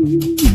Mm-hmm.